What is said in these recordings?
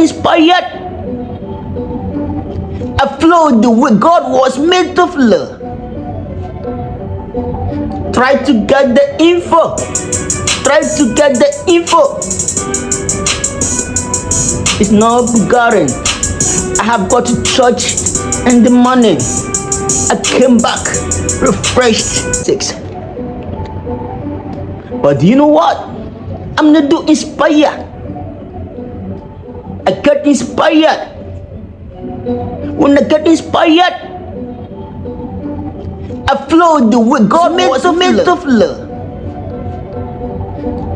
inspired. I flowed the way God was made to flow. Try to get the info. Try to get the info. It's not Bulgarian. I have got to church in the morning. I came back refreshed. Six. But you know what? I'm not do inspire. I get inspired. When I get inspired, I flow the way God made to made to flow.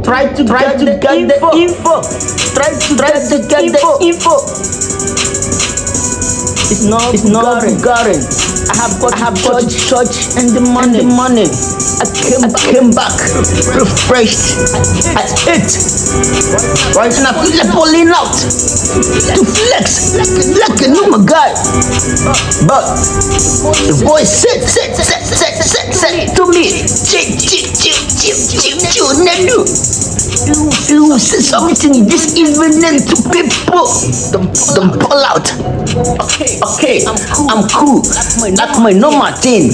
Try to try to get the info. Try to try to get the info. It's not it's not Bulgarian. I have got I have got church in the morning. In the morning. I came I came back refreshed. I ate. Right now, I feel like pulling out to flex like a normal guy. But the voice said said said said said said to me, chip chip chip chip chip chip Nelu. You you say something this evening to people. Don't don't pull out. Okay, okay, I'm cool. I'm cool. That's my normal thing.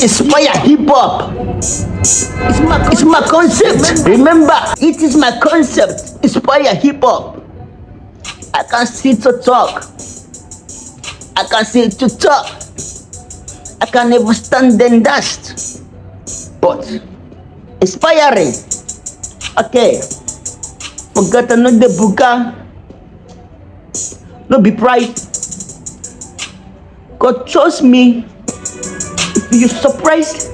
Inspire hip hop. It's my, it's my concept. Remember, it is my concept. Inspire hip hop. I can sit to talk. I can sit to talk. I can never stand and dust. But inspiring. Okay. Forget another buka. No be pride. God chose me. You're surprised,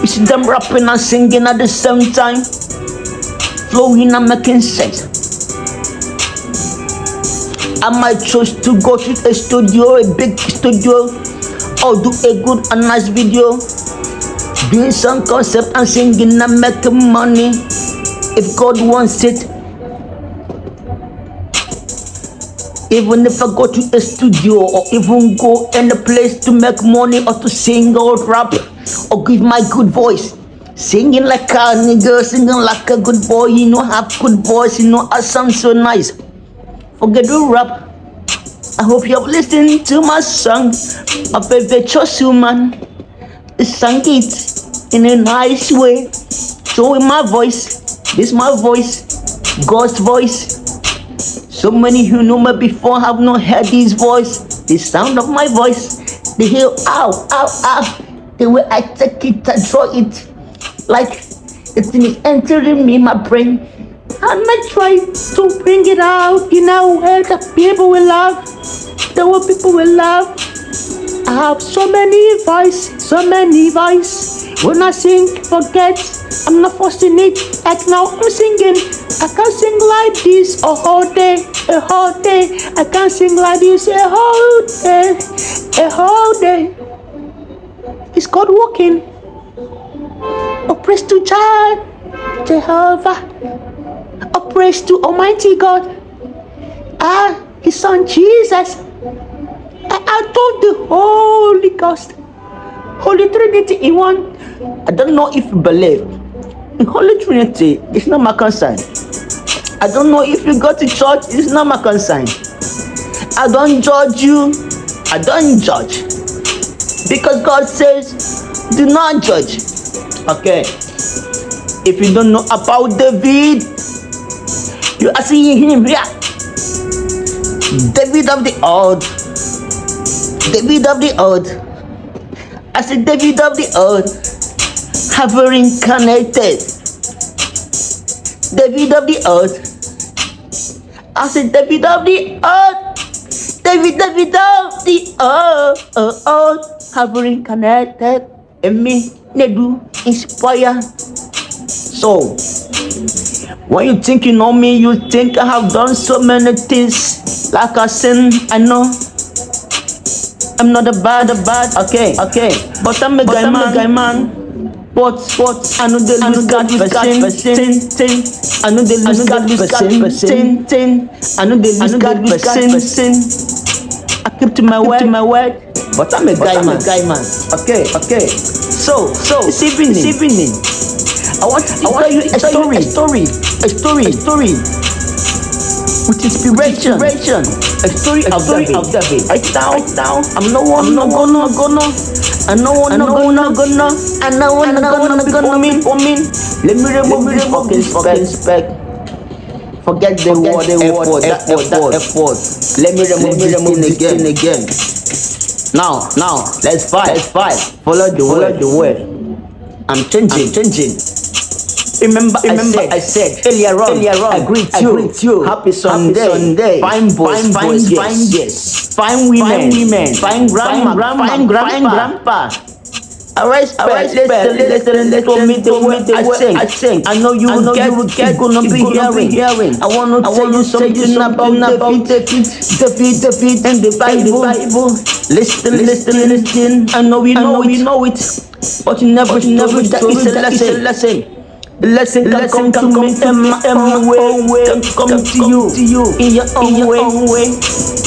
you see them rapping and singing at the same time, flowing and making sense. I might choose to go to a studio, a big studio, or do a good and nice video, doing some concept and singing and making money. If God wants it, even if I go to a studio or even go in a place to make money or to sing or rap or give my good voice. Singing like a nigga, singing like a good boy, you know, have good voice, you know, I sound so nice. Forget the rap. I hope you have listened to my song, my favorite choice woman. I sang it in a nice way, showing my voice. This my voice, God's voice. So many who know me before have not heard this voice, the sound of my voice. They hear ow, ow, ow. The way I take it, I draw it. Like is entering me, my brain. And I try to bring it out in a way that people will love. The way people will love. I have so many voice, so many voice. When I sing, forget, I'm not forcing it. Like now I'm singing. I can't sing like this a whole day, a whole day. I can't sing like this a whole day, a whole day. It's God walking. A praise to Jah, Jehovah. A praise to Almighty God. Ah, His Son Jesus. I, I told the Holy Ghost. Holy Trinity in one. I don't know if you believe. Holy Trinity, is not my concern. I don't know if you go to church, it's not my concern. I don't judge you. I don't judge. Because God says, do not judge. Okay. If you don't know about David, you are seeing him here. David of the old. David of the old. I said David of the earth have reincarnated. David of the earth. I said David of the earth. David, David of the earth, uh, earth have reincarnated. And me, Nedu, inspire. So, when you think you know me, you think I have done so many things. Like I sin, I know. I'm not a bad, a bad, okay, okay. But I'm a guy, man, a guy, man. But, but, I know the lose God person, tin, I know the lose God person, tin. I know the lose God person. I keep to my word, my word. But I'm a guy, man, guy, man. Okay, okay. So, so, this evening, this evening, I want to tell you a story, a story, a story, a story. with inspiration, inspiration. a story, a story of David. Right now, right now, I'm no one, I'm no gonna, gonna, I know no gonna, gonna, I know no gonna, gonna, me, for me. Let me remove this fucking fucking spec. Forget the word, the word, that effort, effort. Let me remove this thing again, again. Now, now, let's fight, let's fight. Follow the follow the way. I'm changing, I'm changing. Remember, remember, I said, I said earlier on, earlier on, I greet you, I greet you. Happy Sunday, Happy Sunday. Fine boys, fine, fine, fine, yes. yes. Fine women, fine women, fine grandma, fine grandma, fine grandpa. Fine grandpa. I respect, I respect, listen, listen, listen, for me the way the I sing, I sing. I know you will know you will get, gonna be hearing, hearing. I want to tell you something about David, David, David, David, and the Bible. Listen, listen, listen. I know we know we know it, but you never, you never. That is a lesson, lesson. The lesson can lesson come, come to me in my own way, can come, to you, to you in your own, in your way.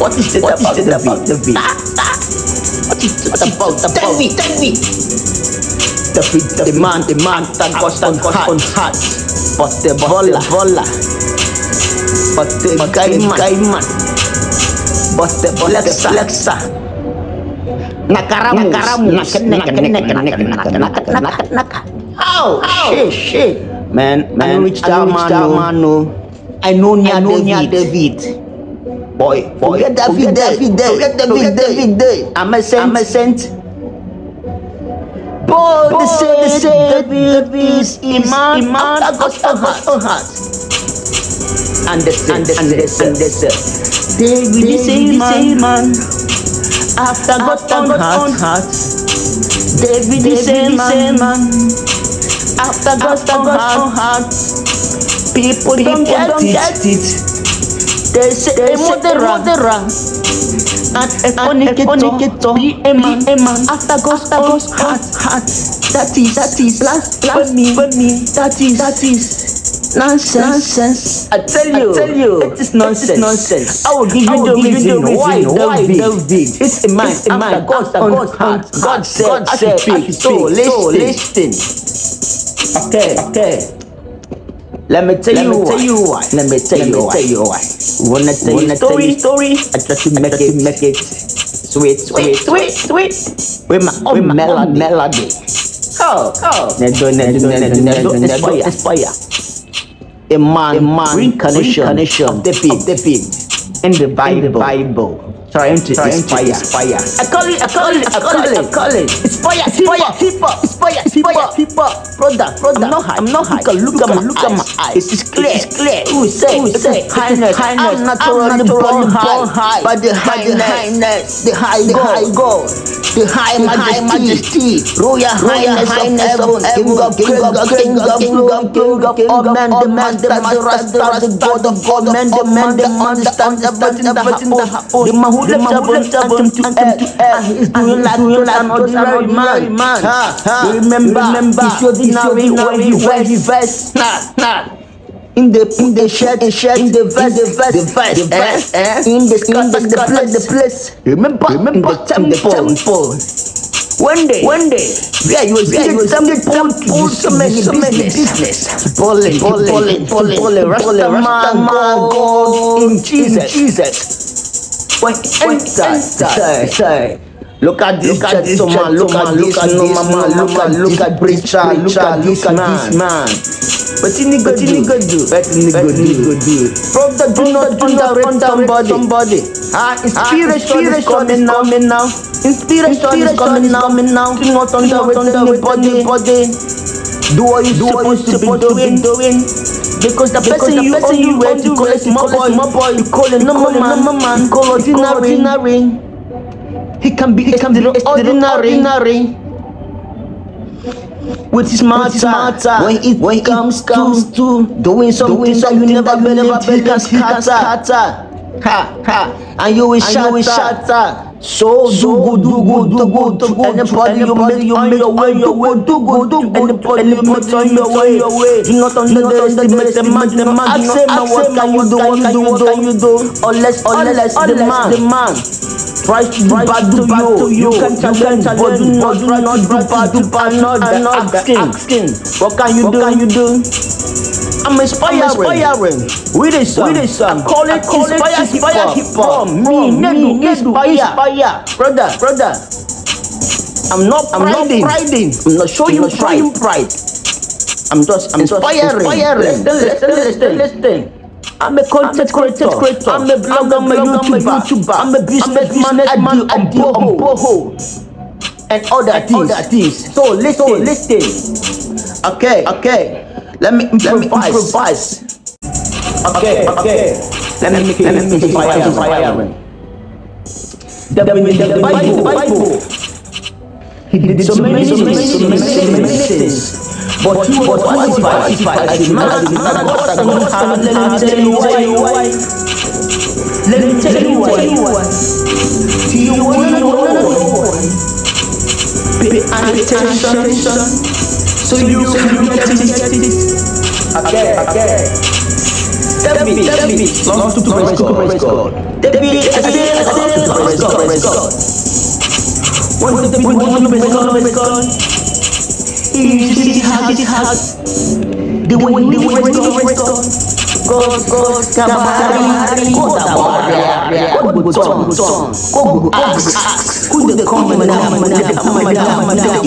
What is it about the about the beat? What is it about the tell me, tell me. The beat, the, the man, the man, that was on hot, on hot. But the vola, vola. But the guy, man. guy man. But the flexa, flexa. Nakaramus, nakaramus, nakaramus, Oh, shit, shit. Man, man, I man, man, man, I know man, man, David. Boy, boy, forget David there. Forget David there. David there. I'm a saint. I'm a saint. Boy, the saint, the saint, David is Iman, Iman, Agosto heart. And the saint, and the saint, and the. David is Iman. After God's heart. David is Iman after God's own heart. People, People don't, get, don't it. get it. They say they murderer. And a fornicator, be a man, a man after God's own heart. heart. That is, that is, blasphemy, that is, that is nonsense. nonsense. I tell you, I tell you, it is nonsense. It is nonsense. I will give you, the, give reason, the why, why David. It's a man, it's a man. God's own heart. God said, God said, I should speak. So listen. Okay, okay. Let me tell Let you me why. tell you why. Let me tell Let you me why. tell you why. Wanna tell Wanna you story, story? I try to make it, make it sweet, sweet, sweet, sweet. With my own melody. melody. Oh, oh. Nedu, nedo, nedo, nedo, nedo, inspire. A man, a man, reincarnation, reincarnation of the pig, of the pig in the Bible. In the Bible trying to trying inspire. To inspire. I call it, I call it, I call it, I call it. Inspire, inspire, people, inspire, inspire, people. Brother, brother, I'm not high, I'm not high. Look, look, at, look at my eyes. It is clear, it is clear. Who say, who say. I'm naturally born high, by the highness, the high. God, the high majesty, royal highness of heaven, king of king of king of king of king of man, the man, the master, the God of God, man, the man, the understand everything, everything, the man who left up, left up unto earth, is doing like an ordinary man. Remember, remember, it's ordinary when he verse, nah, nah in the in the shirt, in shirt, in the verse, the verse, the verse, the verse, eh, eh? in the in the, the place, the place. Remember, remember, in the temple, temple. One day, one day, yeah, you was yeah, you was temple, temple, so many, so many business. Balling, balling, balling, balling, Rasta man, God, in Jesus, Jesus. Look at this look at this man, look at this man, look at look at preacher, look at this man. But you need to do, but need to do. From the do not underrate somebody, somebody. Ah, inspiration is coming now, coming now. Inspiration is coming now, coming now. Do not underrate anybody, body. Do what you supposed to be doing, doing. Because the person you person you to call it my boy, you call it number man, number man, call ordinary, ordinary. He can be, he can be ordinary, ordinary. With his matter, when it when comes comes to doing something that you never believed he can scatter, ha ha, and you will shatter. So, so do good, do good, do good to anybody you make, you make your way, your way, do good, do good anybody you make on your way, your way. Do not underestimate the man, the man. Ask him, what can you do, what can you do, what can you do? Unless, unless the man, the man tries to do bad to you, you can challenge, but do not, do not do bad to another. Asking, what can you do, what can you do? I'm inspiring. I'm inspiring. With a song. With a song. I call it I call it inspire inspire hip hop. Me, From me, Nedu, inspire. inspire. Brother, brother. I'm not I'm not priding. I'm not showing I'm not pride. showing pride. I'm just I'm Inspiring. inspiring. Listen, listen, listen, listen. I'm a content creator. creator. I'm a blogger. I'm a YouTuber. I'm a businessman. I do on Boho. And other things. So listen, So listen. Okay, okay. Let me Let me improvise. improvise. Okay, okay. Let me let me inspire, inspiring. The, the, the, the Bible, the Bible. He did so many, so many, so many, so many things. But he was classified as a man, as a man God, and God had- let me tell you why. Let me tell you why. You wanna know? Pay attention, so you can get it. Okay, okay. David, David, love to praise God, praise God. David, David, praise God, praise God. When the people want to praise God, praise God. He used his heart, his heart. The way he praise God, praise God. God, God, Kabari, God, Kabari, God, good song, good song. God, good ask, ask. Who the come and down, and down, and down, and down.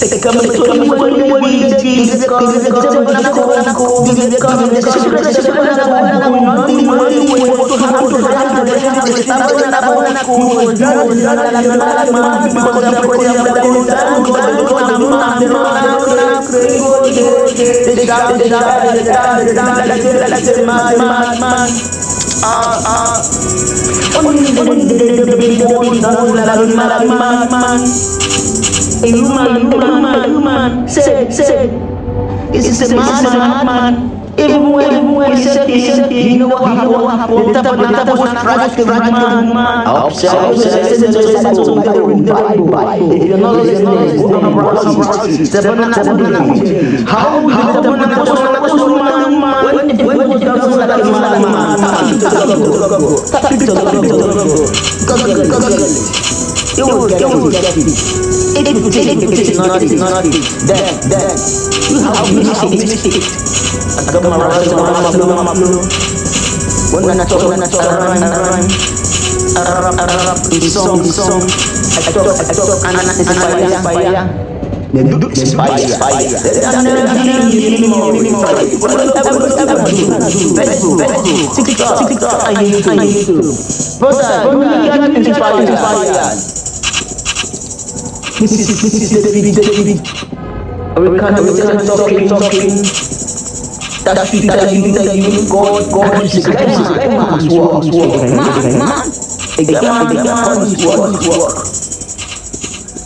here we share, we share. Take a minute, come and when we we Jesus, come and come and come and come, Jesus, come and come and come and come, nothing more we want to have to have to have to stop and up and up, we do la la la la la la because of the praise of the Lord, God, God, God, God, God, the shout, the shout, the shout, the shout, the shout, the man, man, man. Ah, ah. A human, human, human said, said, it's a ilmu-ilmu riset-riset hingga wahapun tapos-tapos fragment-fragment observation how kita menapos-napos rumah banyak-banyak dalam lagi malam-malam tapi It is not, it is not, it is not, that, that, you have missed it. When I talk, I talk, I rhyme, rhyme. I rap, I this this talk, I talk, and I inspire, inspire. Then do and YouTube. Brother, brother, get inspired, inspired. This is this is David David. We can we. That you that you that you God God is a man man is work work man man. A man man is work work.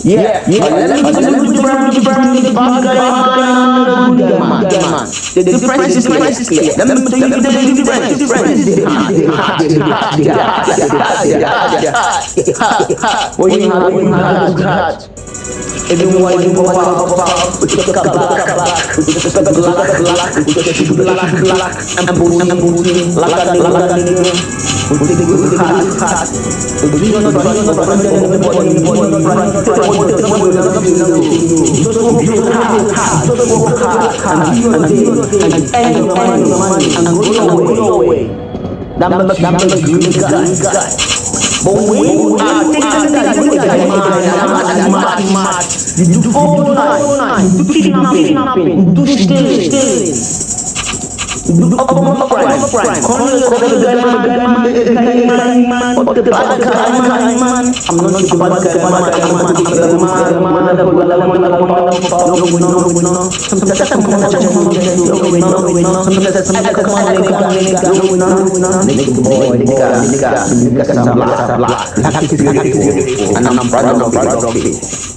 Yeah, yeah. Let me let me brand brand the bad guy man good man good man. The difference is difference is clear. Let me tell you the difference difference is the heart the heart the heart the heart the heart the heart the heart. What you have what you have is heart. Everyone you out of out, we took a black black, we took a black black, we took a black black, and boom and boom, like a like a nigga. We take the good heart heart, we do not run not run everybody everybody run, everybody everybody love you know. Just work hard hard, just work hard hard, and and earn your money money and grow away. That makes that makes you good guy. But when you are taking that you are mad, mad, mad, you do all night, you do kidnapping, you do stealing, you do up crime, crime, calling yourself a guy man, guy man, guy man, man, but the bad guy man, man. I'm not the bad guy man, guy man, the bad man, man, the bad man, the bad man, no, no, no, and I'm proud, I'm proud of it.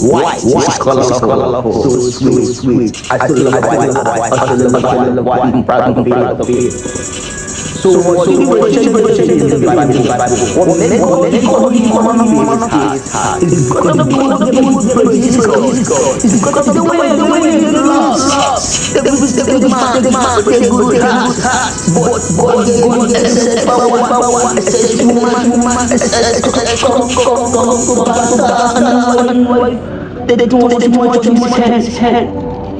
White, white, colorful, colorful, so sweet, sweet. I still love white, white, I still love white, white, I'm proud, I'm So, so, so what you're going to do is what makes what economy is hard. It's because of the political. It's because of the way the way you lost. The the man, the man, the good heart. But but the good excess power, power, excess woman, woman, excess excess come come come come back to back and why they don't want to watch his head head.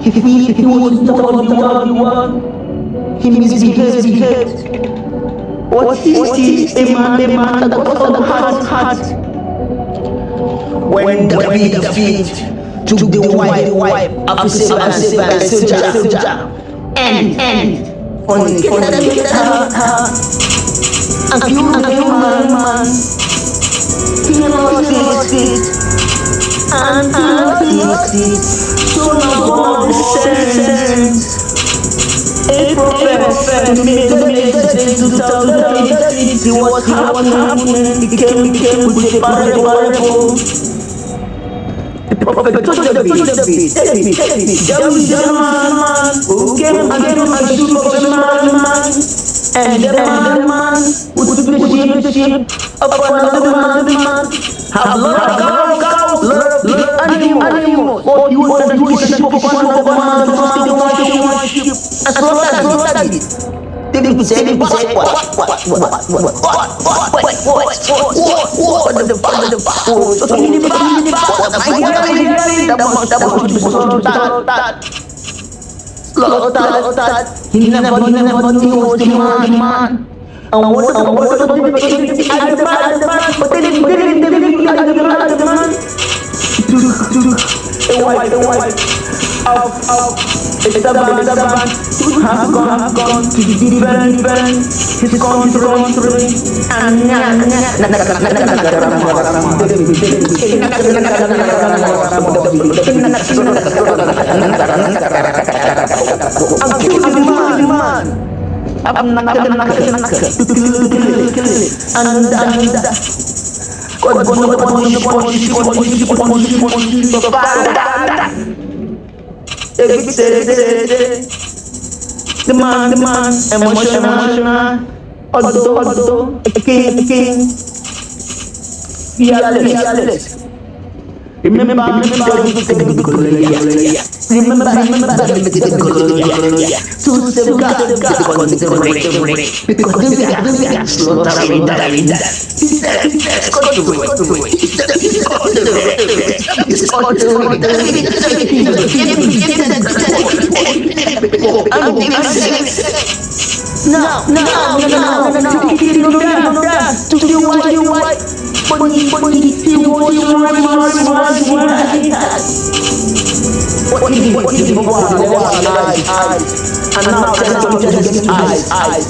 If he if he was not what he want, he misbehaved. What is this demand, demand that goes on heart, heart? When David defeat took the wife, the wife, Abisab, the and soldier, and, and, on the, on the, her, her, a human, man, he lost his feet, and he lost. any progress to make them exist in 2008. See what happened, it came, came with a parable. Prophet Joshua David, David, David, David, man, who came again and shook up the man, man, and the man, man, would split the ship up another man, man, have love, love, love, love, love, animal, animal, what you want to do is ship up another man, man, man, man, man, to see the one you want sheep, and slaughter, slaughter it. David said, David said, what, what, what, what, what, what, what, what, what, what, what, what, the fuck, the fuck, so ini ni fuck, the fuck, the fuck, the fuck, the fuck, the fuck, the fuck, Lotat, lotat, hindi na ba, hindi na ba, hindi mo, hindi mo, hindi mo, ang word, ang word, ang word, ang word, ang word, patilig, patilig, patilig, ang word, ang word, the white, the white, up, up, it's the band, it's the band, have gone, have gone to the deep end, deep end, he's gone through, gone through, and yeah, I'm killing the man. I'm not gonna knock it, knock it. And, and, God, God, God, God, Esteban, Esteban has gone, gone to the different, different, his control, Anda, anda, kau the man, the man, emotional, emotional, although, a king, king, fearless, fearless. Remember, remember, remember, remember, remember the Golia, to safeguard the consideration rate, because this is the actual time that I read that. This is the consideration rate, this is the consideration rate, this is the consideration rate, no, no, no, no, no, no, to do what you want, but you want to do what you want, what you want, what you want, what you want. Eyes, eyes. And now tell them to just eyes, eyes.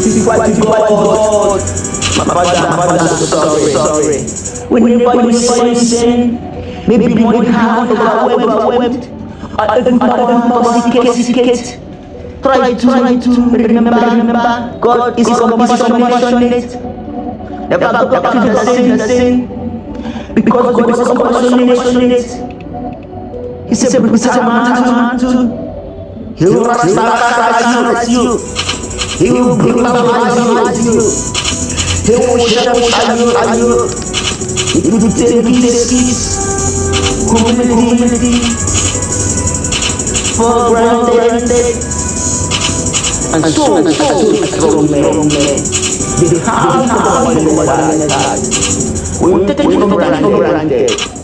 This is what you. My father, my father, sorry, sorry. Whenever you say sin, maybe more hard, overwhelmed, overwhelmed. Or even complicated, Try to, try to remember, remember, God is compassionate. Never go back to the sin, the sin. Because God is compassionate bisa bersama antum and so and so strong man the heart we take it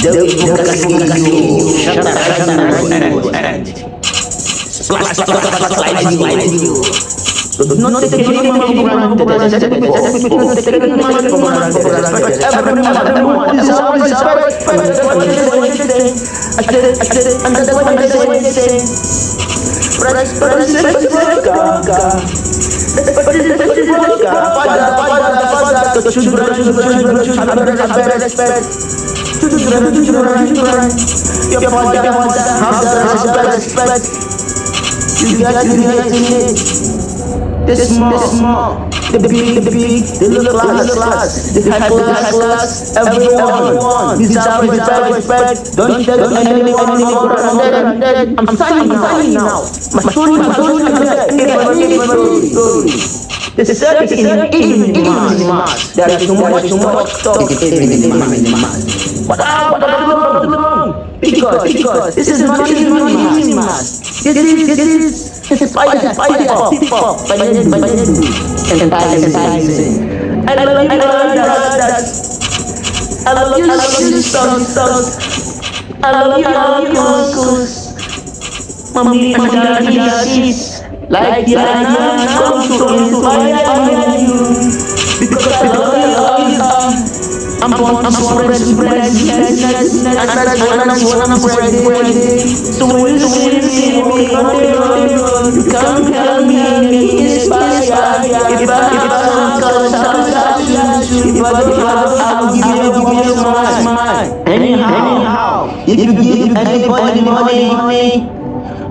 Debu kasih Syarah syarah Aran Plus plus plus plus Laju laju Not terima kumpulan kumpulan saja Not terima kumpulan kumpulan saja Every man everyone is always perfect I did it, I did it, I did it, I did it, I did it Press, press, press, press, Pada, pada, pada, pada, Jangan got you got The small, small, the the big, the is in, in, in, in, in, in, But how, but how, because, because this is not easy mass. This is, this is this is Spider, spider, pop, pop, by the by the enticing. I love brothers. I love you, sisters. I love you, love you, uncles. Mommy and daddies. Like the island, come to inspire you. Because I love you. I'm born, I'm what I'm spreading. So when you see me on the road, come tell me inspire. If I have some if I don't have, I'll give you, give you smile. Anyhow, if you give anybody money,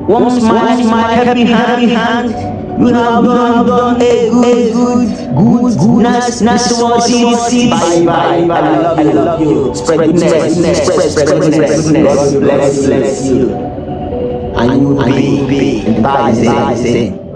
one smile, smile, happy, happy hand. Have done, done a good, good, good, good, nice, one, see, bye, bye, bye, I love you, I love you, spread goodness, spread, spread goodness, God bless, bless you, and you be, be, bye, say, say.